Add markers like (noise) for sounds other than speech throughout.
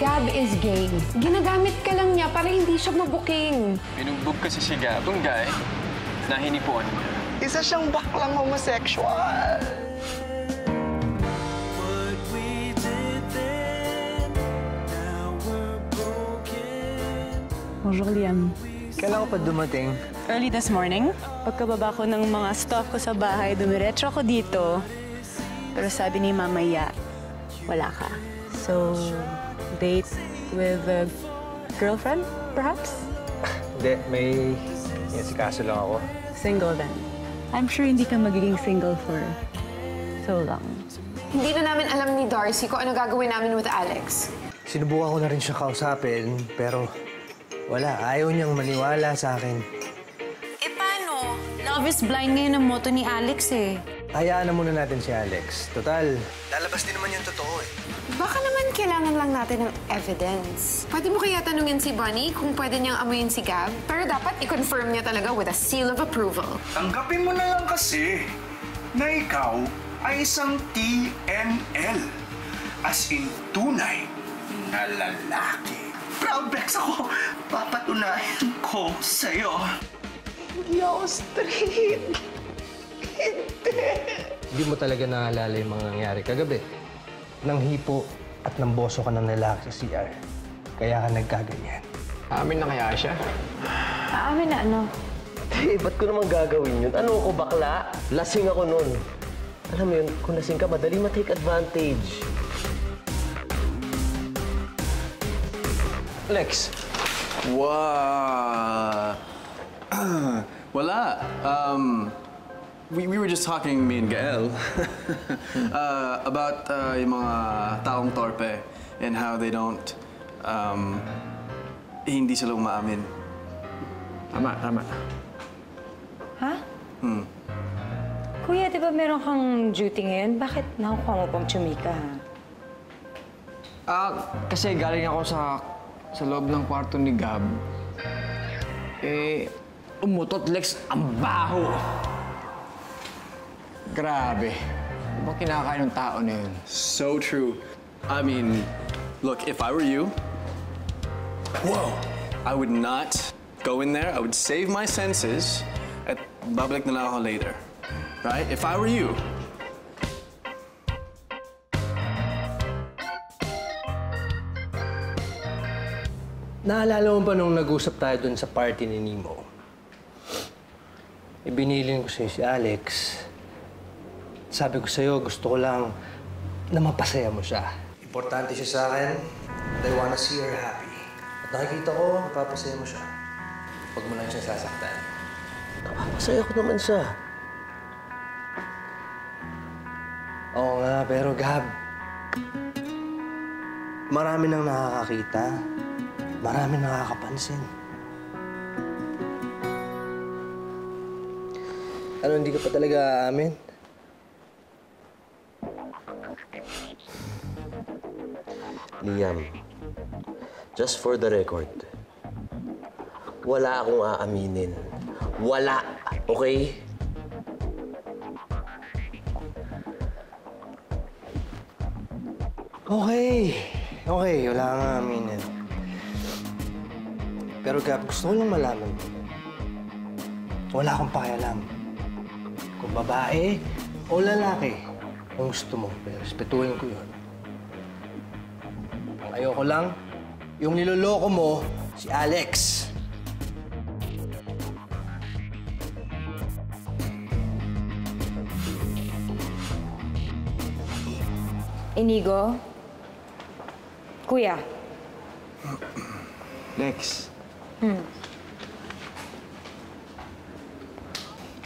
Gab is gay. Ginagamit ka lang niya para hindi siya mabuking. Binugbog kasi si Gab, yung guy, na hinipuan niya. Isa siyang baklang homosexual. Bonjour, Liam. Kailan ko pa dumating? Early this morning, pagkababa ko ng mga stuff ko sa bahay, dumiretso ako dito. Pero sabi ni Mamaya, wala ka. So, date with a girlfriend, perhaps? Hindi, may... Yan, si kaso lang ako. Single then. I'm sure hindi ka magiging single for so long. Hindi na namin alam ni Darcy kung ano gagawin namin with Alex. Sinubukan ko na rin siya kausapin, pero wala. Ayaw niyang maniwala sa akin. Eh paano? Love is blind ngayon ang motto ni Alex eh. Hayaan na muna natin si Alex. Total, lalabas din naman yung totoo eh. Baka naman kailangan lang natin ng evidence. Pwede mo kaya tanungin si Bunny kung pwede niyang amuyin si Gab? Pero dapat i-confirm niya talaga with a seal of approval. Tanggapin mo na lang kasi na ikaw ay isang TNL. As in, tunay na lalaki. Proud Bex ako. Papatunayan ko sa'yo. Hindi ako straight. Hindi mo talaga naalala yung mga nangyari kagabi. Nang hipo at nang boso ka ng lalaki sa CR. Kaya ka nagkaganyan. Amin na kaya siya? Aamin na ano? Eh, ba't ko naman gagawin yun? Ano ako, bakla? Lasing ako nun. Alam mo yun, kung lasing ka, madali ma-take advantage. Lex. Wow. (clears throat) Wala. Um, we, we were just talking, me and Gael, (laughs) uh, about uh, yung mga taong torpe and how they don't, um, hindi sila umaamin. Tama, tama. Ha? Kuya, di ba meron kang duty ngayon? Bakit nakukuha mo pang chumika, ha? Ah, kasi galing ako sa sa loob ng kwarto ni Gab. Eh, umutot, Lex, ang baho. Grabe. Ano ba kinakain ng tao na yun? So true. I mean, look, if I were you, whoa, I would not go in there. I would save my senses at babalik na lang ako later. Right? If I were you. Naalala mo ba nung nag-usap tayo dun sa party ni Nemo? Ibinilin ko sa'yo si Alex. Sabi ko sa'yo, gusto ko lang na mapasaya mo siya. Importante siya sa akin and I wanna see her happy. At nakikita ko, napapasaya mo siya. Huwag mo lang siya sasaktan. Napapasaya ko naman siya. Oo nga, pero Gab, marami nang nakakakita. Marami nakakapansin. Ano, hindi ka pa talaga aamin? Liam, just for the record, wala akong aaminin. Wala, okay? Okay. Okay, wala kang aaminin. Pero Gab, gusto ko lang malaman. Wala akong pakialam. Kung babae o lalaki, kung gusto mo, respetuhin ko yun. Ayoko lang, yung niloloko mo, si Alex. Inigo? Kuya? Lex. Hmm.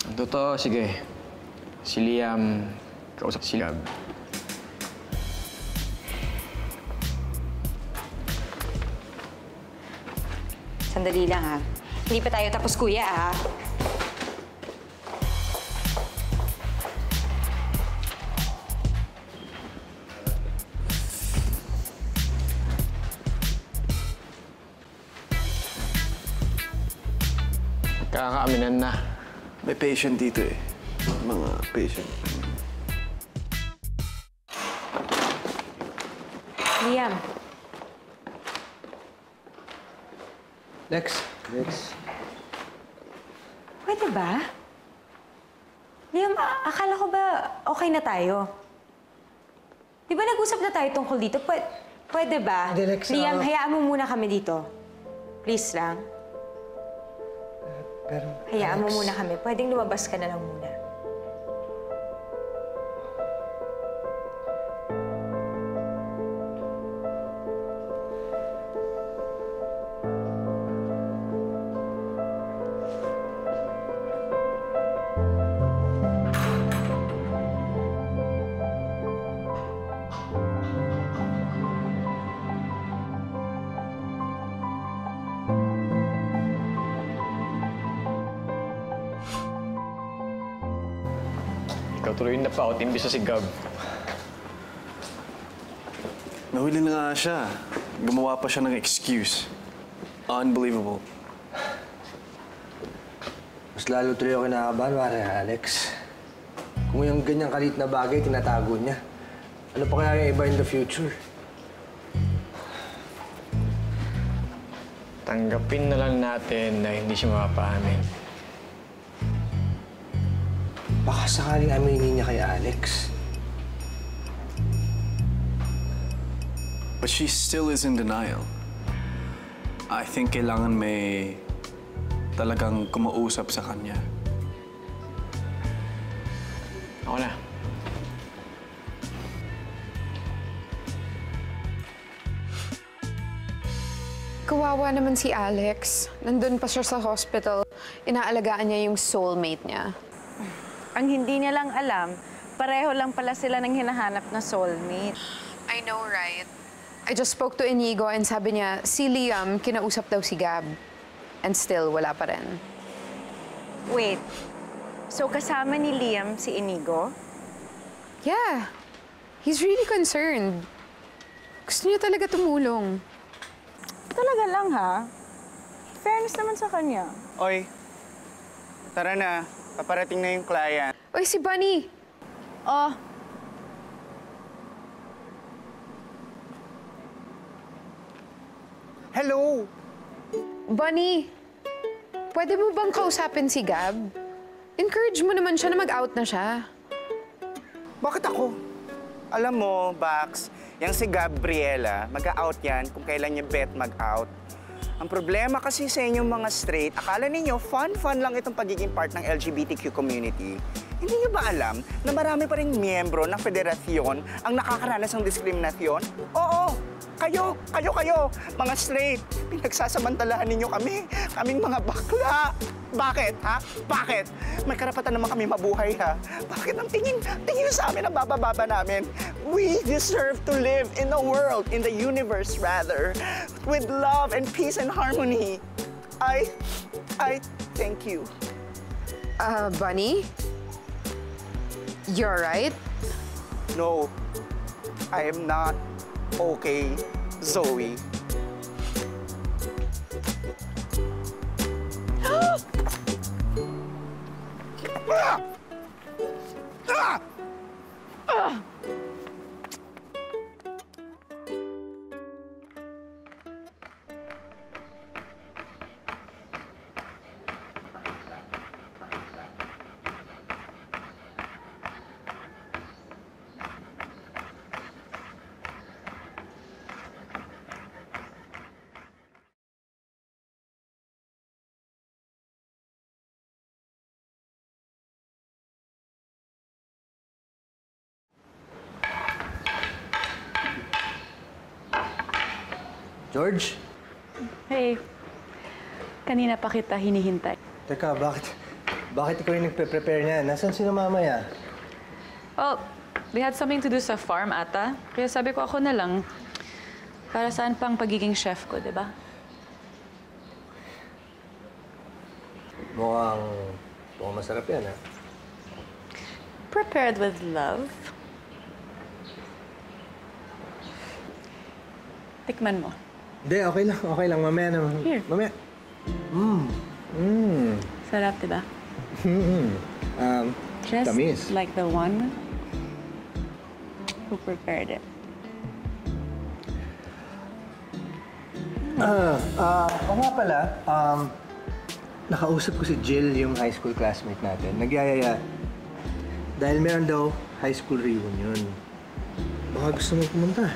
Ang totoo, sige. Si Liam, kausap si Gab. Sandali lang, ha? Hindi pa tayo tapos, kuya, ha? Kakaaminan na. May patient dito eh. Mga patient. Liam, Lex, Lex. Pwede ba? Liam, akala ko ba okay na tayo? Di ba nag-usap na tayo tungkol dito? Pwede, pwede ba? Hindi, Lex, Liam, ah- hayaan mo muna kami dito. Please lang. Pero, Hayaan mo Alex, muna kami. Pwedeng lumabas ka na lang muna. Napaut, imbis na si Gab. Nahuli na nga siya. Gumawa pa siya ng excuse. Unbelievable. Mas lalo tuloy ako kinakabahan, pare Alex. Kung yung ganyang kalit na bagay, tinatago niya. Ano pa kaya yung iba in the future? Tanggapin na lang natin na hindi siya mapapaamin. Baka sakaling aminin niya kay Alex. But she still is in denial. I think kailangan may talagang kumausap sa kanya. Ako na. Kawawa naman si Alex. Nandun pa siya sa hospital. Inaalagaan niya yung soulmate niya. Ang hindi niya lang alam, pareho lang pala sila ng hinahanap na soulmate. I know, right? I just spoke to Inigo and sabi niya, si Liam, kinausap daw si Gab. And still, wala pa rin. Wait, so kasama ni Liam si Inigo? Yeah. He's really concerned. Gusto niya talaga tumulong. Talaga lang ha? Fairness naman sa kanya. Oy, tara na. Paparating na yung client. Oy, si Bunny! Oh, Hello! Bunny! Pwede mo bang kausapin si Gab? Encourage mo naman siya na mag-out na siya. Bakit ako? Alam mo, Bax, yung si Gabriela, mag-out yan kung kailan niya bet mag-out. Ang problema kasi sa inyong mga straight, akala ninyo fun-fun lang itong pagiging part ng LGBTQ community. Hindi niyo ba alam na marami pa rin miyembro ng federasyon ang nakakaranas ng diskriminasyon? Oo, kayo, kayo, kayo, mga straight, pinagsasamantalahan ninyo kami, kaming mga bakla. Bakit, ha? Bakit? May karapatan naman kami mabuhay, ha? Bakit ang tingin, tingin sa amin ang babababa namin? We deserve to live in the world, in the universe rather, with love and peace and harmony. I, I thank you. Uh, Bunny? You're right. No, I am not okay, Zoe. (gasps) Ah! Ah! Ah! George? hey. Kanina pa kita hinihintay. Teka, bakit? Bakit ikaw yung nagpe-prepare niyan? Nasaan si mamaya? Well, they had something to do sa farm ata. Kaya sabi ko ako na lang. Para saan pang pagiging chef ko, di ba? Mukhang... Mukhang masarap yan, ha? Prepared with love. Tikman mo. Hindi, okay lang. Okay lang. Mamaya na. Here. Mamaya. Mmm. Mmm. Sarap, di ba? Um, Just tamis. like the one who prepared it. Ah, ah, oo nga pala, um, nakausap ko si Jill, yung high school classmate natin. Nagyayaya. Dahil meron daw high school reunion. Baka gusto mo pumunta.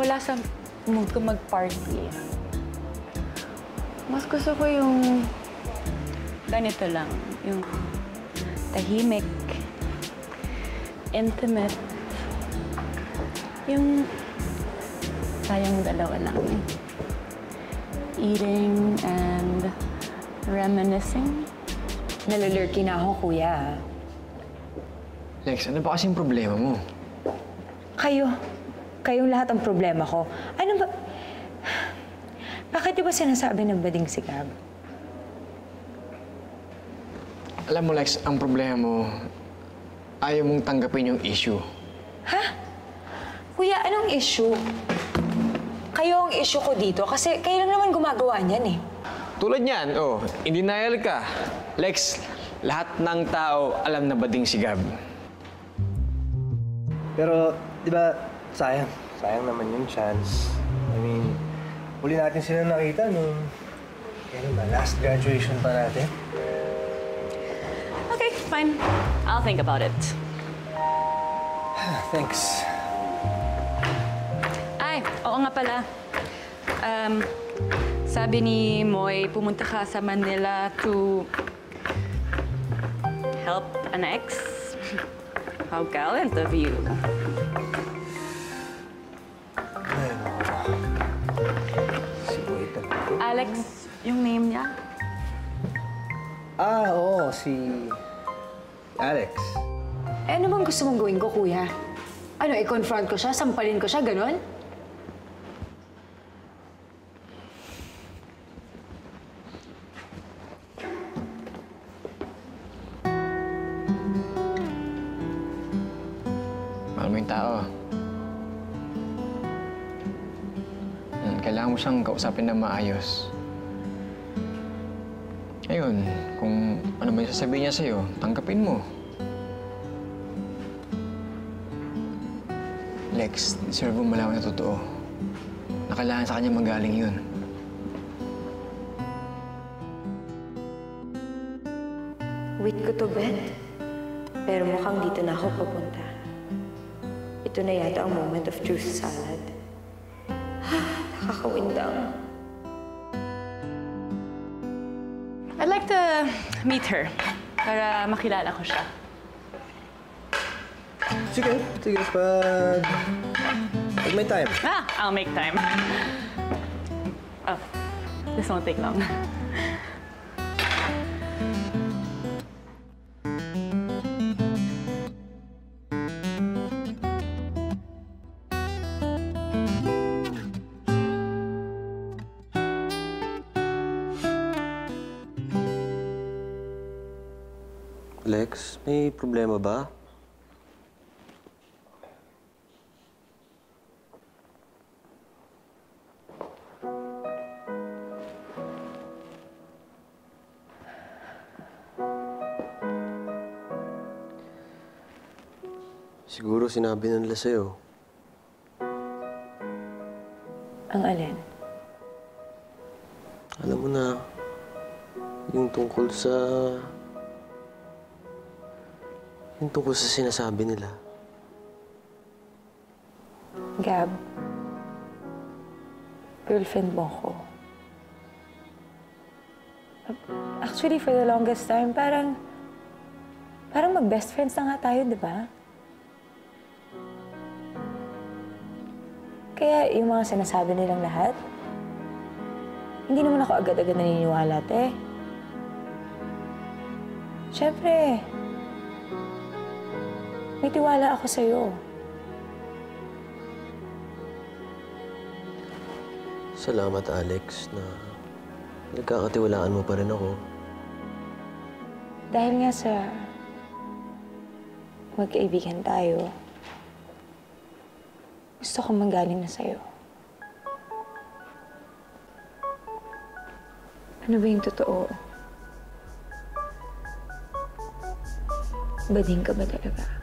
Wala sa mood ko mag-party. Mas gusto ko yung ganito lang. Yung tahimik, intimate, yung tayong dalawa lang. Eating and reminiscing. Nalulurky na ako, kuya. Lex, ano ba kasing problema mo? Kayo. Kayong lahat ang problema ko. Ano ba? Bakit di ba sinasabi ng bading si Gab? Alam mo, Lex, ang problema mo, ayaw mong tanggapin yung issue. Kuya, anong issue? Kayo ang issue ko dito kasi kayo lang naman gumagawa niyan eh. Tulad niyan, oh, in denial ka. Lex, lahat ng tao alam na bading si Gab. Pero, di ba, sayang. Sayang naman yung chance. I mean, huli natin sila nakita nung... Kailan ba? Last graduation pa natin. Okay, fine. I'll think about it. (sighs) Thanks. Ay, oo nga pala. Um, sabi ni Moy, pumunta ka sa Manila to help an ex. How gallant of you. Alex, yung name niya? Ah, oo, si... Alex. Eh, ano bang gusto mong gawin ko, kuya? Ano, i-confront ko siya? Sampalin ko siya? Ganon? Siyang kausapin na maayos. Ngayon, kung ano yung sasabihin niya sa'yo, tanggapin mo. Lex, deserve mo malaman na totoo. Na kailangan sa kanya magaling yun. Wait ko to bed. Pero mukhang dito na ako papunta. Ito na yata ang moment of truth salad. Nakakawindang. I'd like to meet her para makilala ko siya. Sige, sige, pag... Pag may time. Ah, I'll make time. Oh, this won't take long. Problema ba? Siguro sinabi na nila sa'yo. Ang alin? Alam mo na, yung tungkol sa... Yung tungkol sa sinasabi nila. Gab, girlfriend mo ko. Actually, for the longest time, parang... Parang mag-best friends na nga tayo, di ba? Kaya yung mga sinasabi nilang lahat, hindi naman ako agad-agad naniniwala, te. Siyempre, may tiwala ako sa'yo. Salamat, Alex, na nagkakatiwalaan mo pa rin ako. Dahil nga sa magkaibigan tayo, gusto ko manggaling na sa'yo. Ano ba yung totoo? Bading ka ba talaga?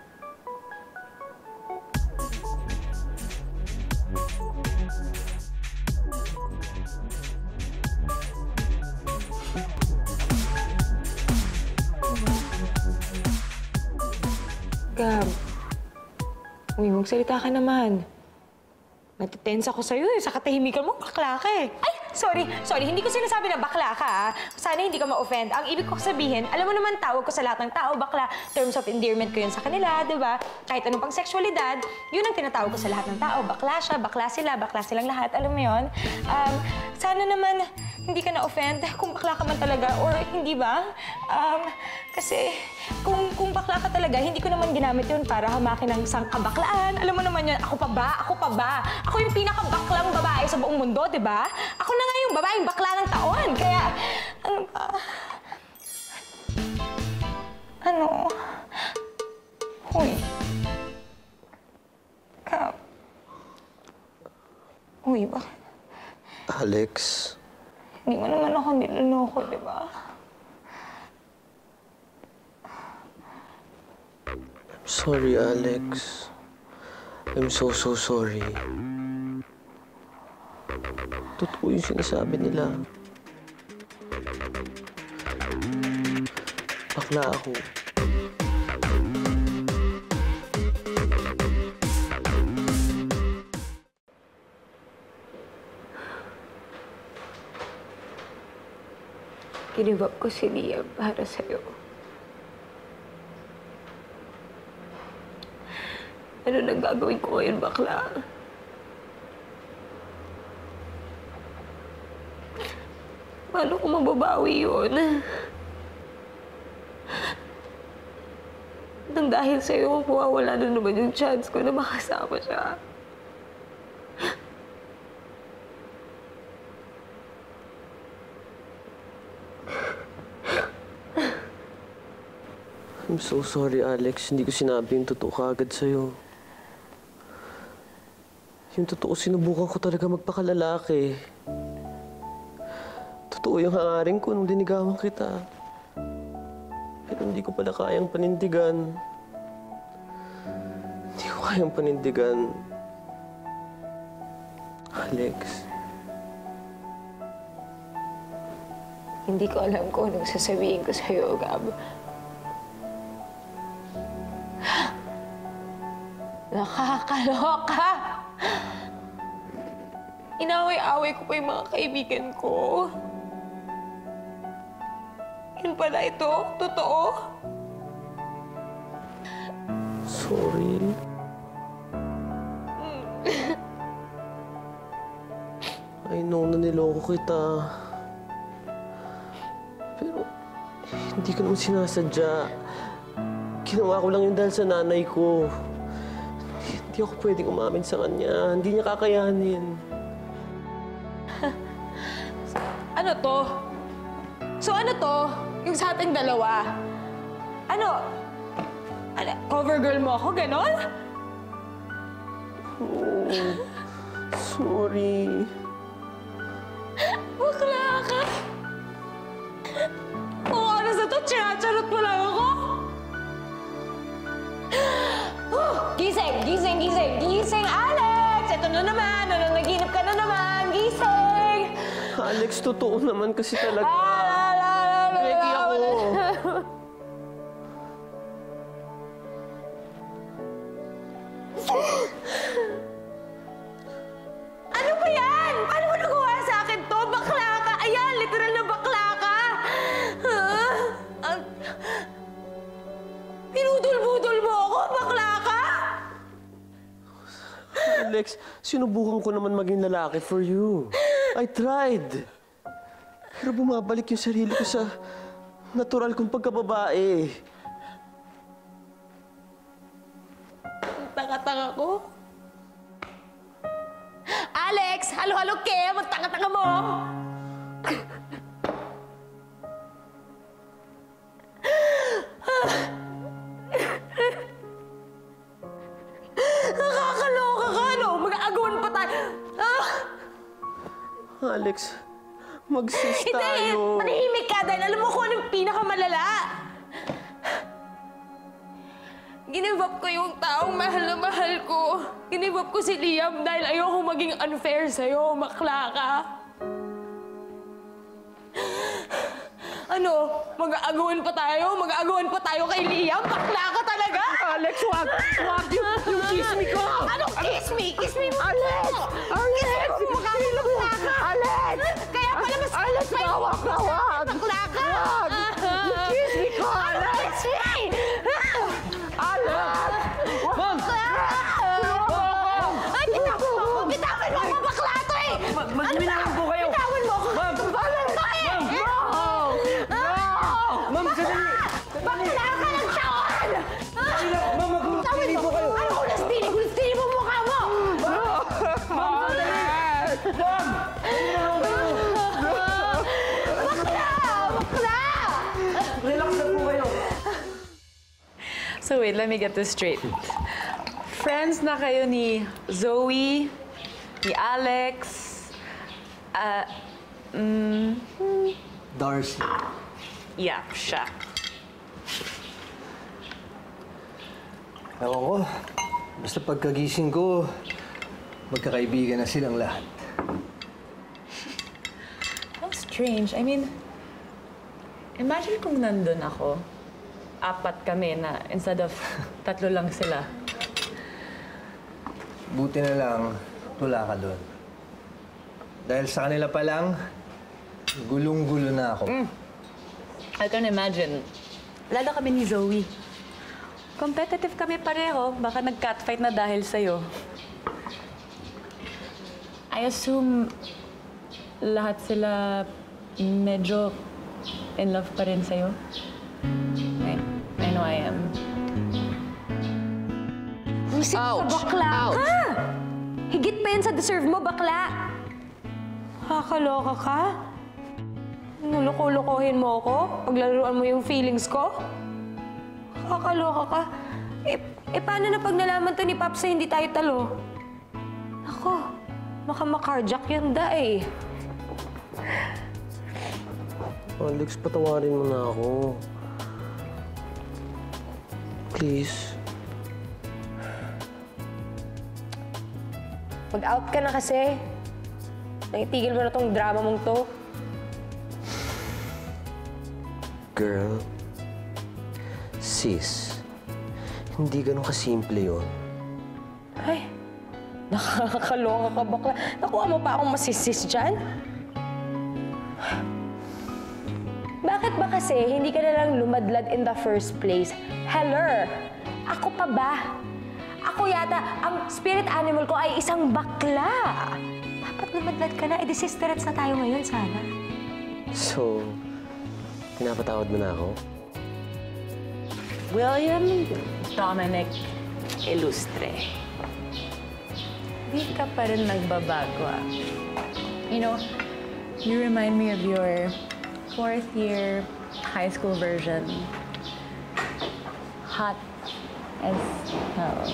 Gab. Uy, magsalita ka naman. Natitense ako sa'yo eh. Sa katahimikan mo, kaklaka eh. Ay! Sorry, sorry. Hindi ko sinasabi na bakla ka ah. Sana hindi ka ma-offend. Ang ibig ko sabihin, alam mo naman tawag ko sa lahat ng tao, bakla. Terms of endearment ko yun sa kanila, di ba? Kahit anong pang sexualidad, yun ang tinatawag ko sa lahat ng tao. Bakla siya, bakla sila, bakla silang lahat. Alam mo yun? Um, sana naman hindi ka na-offend kung bakla ka man talaga or hindi ba? Um, kasi kung, kung bakla ka talaga, hindi ko naman ginamit yun para hamakin ng sangkabaklaan. Alam mo naman yun, ako pa ba? Ako pa ba? Ako yung pinakabaklang babae sa buong mundo, di ba? Ako na nga yung babaeng bakla ng taon. Kaya, ano ba? Ano? Hoy. Ka. Uy, bakit? Alex, Hindi mo naman ako niloloko, di ba? Sorry, Alex. I'm so, so sorry. Totoo yung sinasabi nila. Bakla ako. Up ko si Liam para sa'yo. Ano nang gagawin ko ngayon, bakla? Paano ko mababawi yun? Nang dahil sa'yo, mawawala na naman yung chance ko na makasama siya. I'm so sorry, Alex. Hindi ko sinabi yung totoo kaagad sa'yo. Yung totoo, sinubukan ko talaga magpakalalaki. Totoo yung hangarin ko nung dinigawan kita. Pero hindi ko pala kayang panindigan. Hindi ko kayang panindigan. Alex, Hindi ko alam kung anong sasabihin ko sa'yo, Gab. Nakakaloka! Inaway-away ko pa yung mga kaibigan ko. Yun pala ito? Totoo? sorry. I know na niloko kita. Pero hindi ko naman sinasadya. Ginawa ko lang yun dahil sa nanay ko. Hindi ako pwedeng umamin sa kanya. Hindi niya kakayanin. Ano to? So ano to? Yung sa ating dalawa? Ano? Ano? Cover girl mo ako? Ganon? Oh, sorry. Bakla ka! Kung oras na to, chinacharot mo lang ako! Oh, gising! Gising! Gising! Gising, Alex! Ito na naman! Nananaginip ka na naman! Gising! Alex, totoo naman kasi talaga. Ah, (gasps) Ano ba yan? Paano mo nagawa sa akin to? Bakla ka! Ayan, literal na bakla ka! (gasps) Ah, ah, Pinudol-budol mo ako? Bakla ka? (sighs) Alex, sinubukan ko naman maging lalaki for you. I tried. Pero bumabalik yung sarili ko sa natural kong pagkababae. Up ko si Liam dahil ayoko maging unfair sa'yo. Makla ka. Ano? Mag-aagawan pa tayo? Mag-aagawan pa tayo kay Liam? Bakla ka talaga? Alex, wag! Wag! Let me get this straight. Friends na kayo ni Zoe, ni Alex, uh, mm, Darcy. yeah, siya. Ewan ko. Basta pagkagising ko, magkakaibigan na silang lahat. How strange. I mean, imagine kung nandun ako, apat kami na instead of tatlo lang sila. Buti na lang, wala ka doon. Dahil sa kanila pa lang, gulong-gulo na ako. I can imagine. Lalo kami ni Zoe. Competitive kami pareho. Baka nag-catfight na dahil sa'yo. I assume lahat sila medyo in love pa rin sa'yo. I, I know I am. Isip ka, bakla ka! Higit pa yan sa deserve mo, bakla! Kakaloka ka? Nuloko-lokohin mo ako? Paglaruan mo yung feelings ko? Kakaloka ka? Eh, eh paano na pag nalaman to ni Pops na hindi tayo talo? Ako, baka makarjak yun da eh. Alex, patawarin mo na ako. Please. Mag-out ka na kasi. Nakitigil mo na tong drama mong to. Girl. Sis. Hindi ganun kasimple yun. Ay, (laughs) nakakaloka ka bakla. Nakuha mo pa akong masisis dyan? Bakit ba kasi hindi ka na lang lumadlad in the first place? Heller! Ako pa ba? Ako yata, ang spirit animal ko ay isang bakla. Dapat lumadlad ka na. E di sisterets na tayo ngayon sana. So, pinapatawad mo na ako? William Dominic Illustre. Di ka pa rin nagbabago ah. You know, you remind me of your fourth year high school version. Hot as hell.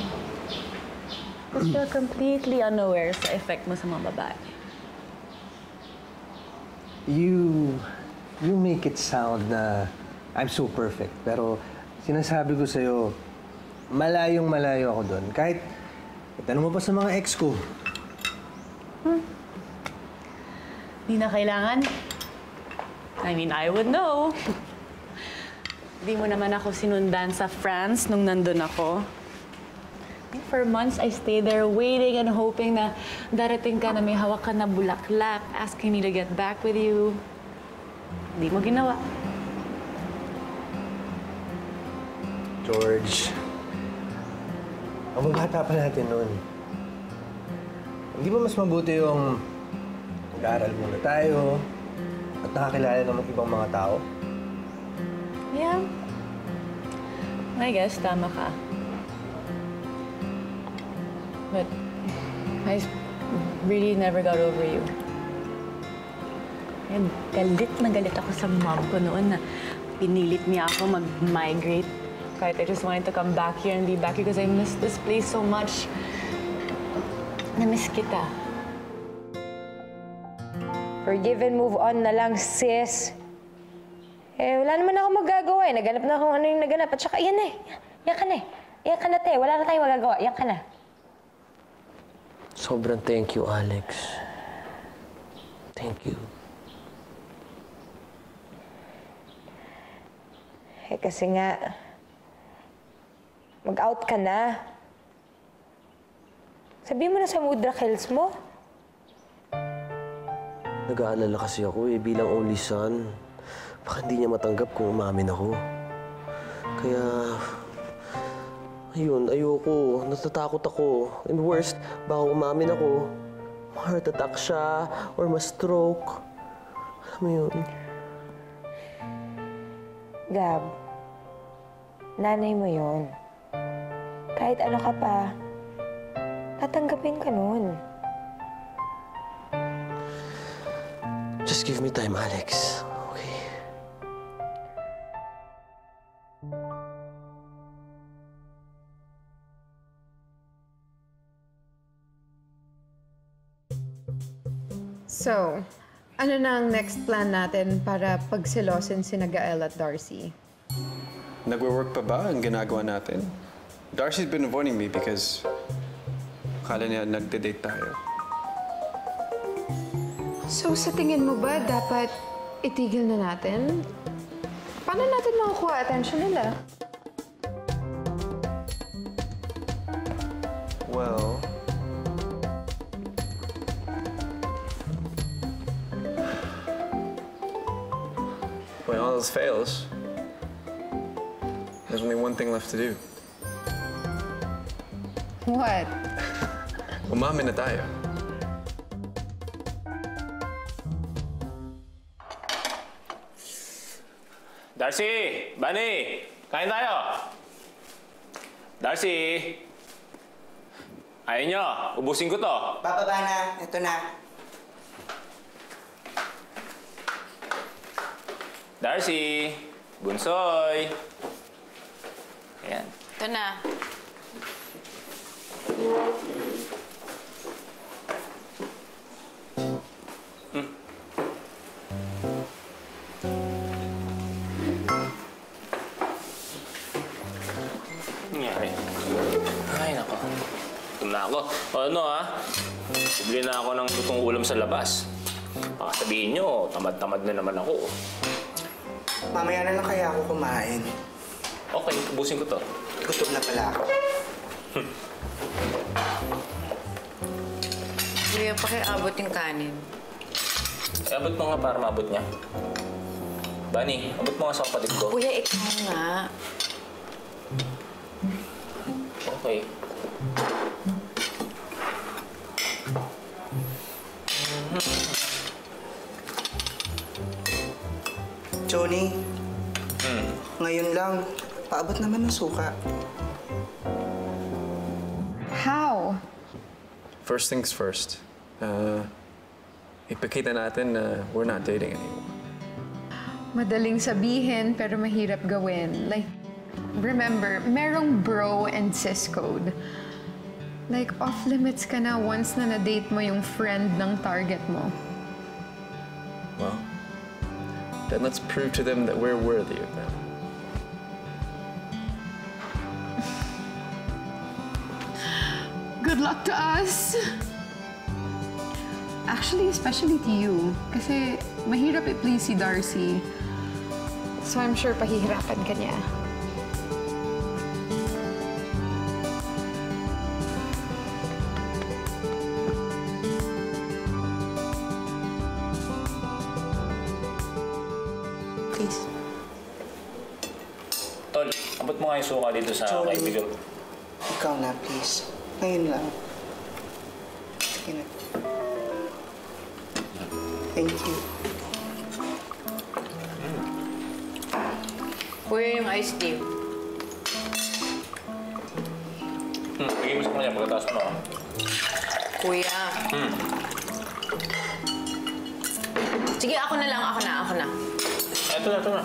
But still completely unaware sa effect mo sa mga babae. You, you make it sound na I'm so perfect. Pero sinasabi ko sa'yo, malayong malayo ako doon. Kahit, tanong mo pa sa mga ex ko. Di na kailangan. I mean, I would know. Di mo naman ako sinundan sa France nung nandun ako. For months, I stayed there waiting and hoping na darating ka na may hawak ka na bulaklak, asking me to get back with you. Di mo ginawa. George, ang bata pa natin noon. Hindi ba mas mabuti yung mag-aaral muna tayo at nakakilala ng ibang mga tao? Yeah. I guess, tama ka. But I really never got over you. And galit na galit ako sa mom ko noon na pinilit niya ako mag-migrate. Kahit I just wanted to come back here and be back here because I miss this place so much. Na-miss kita. Forgive and move on na lang, sis. Eh, wala naman ako magagawa eh. Naganap na kung ano yung naganap. At saka, yan eh. Yan ka na eh. Yan ka na, te. Wala na tayong magagawa. Yan ka na. Sobrang thank you, Alex. Thank you. Eh kasi nga, mag-out ka na. Sabihin mo na sa Mudra Hills mo. Nag-aalala kasi ako eh, bilang only son. Baka hindi niya matanggap kung umamin ako. Kaya, ayun, ayoko. Natatakot ako. And worst, baka umamin ako, ma-heart attack siya or ma-stroke. Alam mo yun? Gab, nanay mo yon. Kahit ano ka pa, tatanggapin ka nun. Just give me time, Alex. So, ano na ang next plan natin para pagsilosin si Nagael at Darcy? Nagwe-work pa ba ang ginagawa natin? Darcy's been avoiding me because akala niya nagde-date tayo. So, sa tingin mo ba dapat itigil na natin? Paano natin makukuha attention nila? Well... When all else fails, there's only one thing left to do. What? Umamin na tayo. Darcy! Bunny! Kain tayo! Darcy! Ayaw nyo, ubusin ko to. Bababa na. Ito na. Darcy! Bunsoy! Ayan. Ito na. Nangyari. Ay, nako. Gutom na ako. O ano ha? Bibili na ako ng lutong ulam sa labas. Baka sabihin nyo, tamad-tamad na naman ako. Mamaya na lang kaya ako kumain. Okay, ubusin ko to. Gutom na pala ako. Kuya, pakiabot yung kanin. Eh, abot mo nga para maabot niya. Bunny, abot mo nga sa kapatid ko. Kuya, ikaw nga. Okay. Johnny, Hmm. Ngayon lang, paabot naman ng suka. How? First things first. Uh, ipakita natin na we're not dating anymore. Madaling sabihin pero mahirap gawin. Like, remember, merong bro and sis code. Like, off-limits ka na once na na-date mo yung friend ng target mo. Well, then let's prove to them that we're worthy of them. Luck to us! Actually, especially to you. Kasi mahirap i-please si Darcy. So I'm sure pahihirapan ka niya. Please. Tol, abot mo nga yung suka dito sa Sorry. kaibigan. Ikaw na, please. Ngayon lang. Sige na. Thank you. Kuya, yung iced tea. Hmm, bigay mo sa kanya pagkatapos mo. ah. Kuya. Hmm. Sige, ako na lang. Ako na, ako na. Ito na, ito na.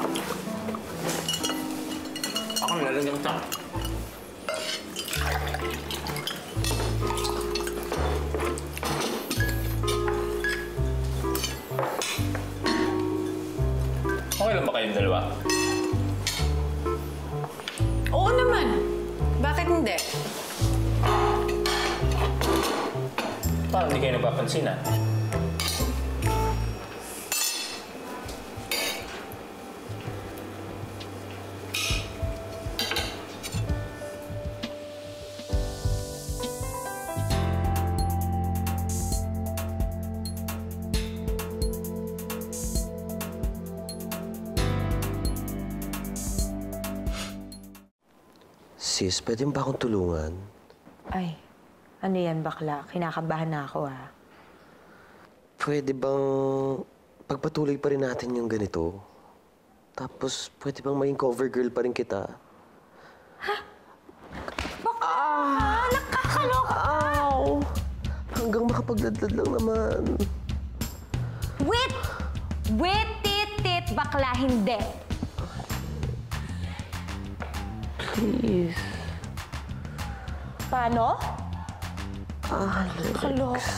Ako nilalagyan kita. Okay kayong dalawa? Oo naman. Bakit hindi? Parang hindi kayo napapansinan. Sis, pwede mo ba akong tulungan? Ay, ano yan bakla? Kinakabahan na ako ah. Pwede bang pagpatuloy pa rin natin yung ganito? Tapos, pwede bang maging cover girl pa rin kita? Ah, nakakaloka! Ow! Hanggang makapagladlad lang naman. Wait! Wait, tit, tit, bakla, hindi. Please. Paano? Alex. Kaloka.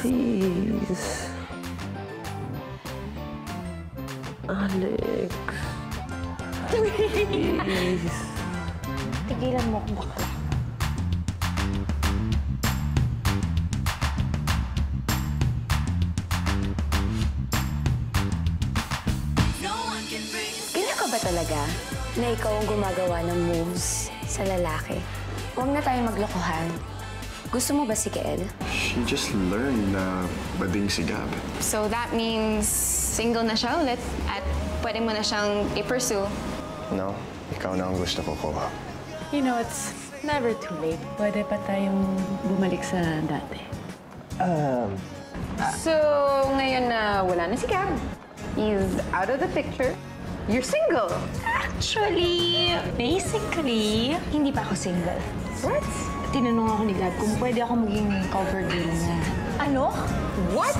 Please. Alex. Please. Tigilan mo akong bakla. Ganyan ka ba talaga na ikaw ang gumagawa ng moves sa lalaki? Huwag na tayo maglokohan. Gusto mo ba si Gael? She just learned na bading si Gab. So that means single na siya ulit at pwede mo na siyang i-pursue. No, ikaw na ang gusto ko ko. You know, it's never too late. Pwede pa tayong bumalik sa dati. Um, So, ngayon na wala na si Gab, he's out of the picture, you're single. Actually, basically, hindi pa ako single. What? Tinanong ako ni Gab kung pwede ako maging cover girl niya. Ano? What?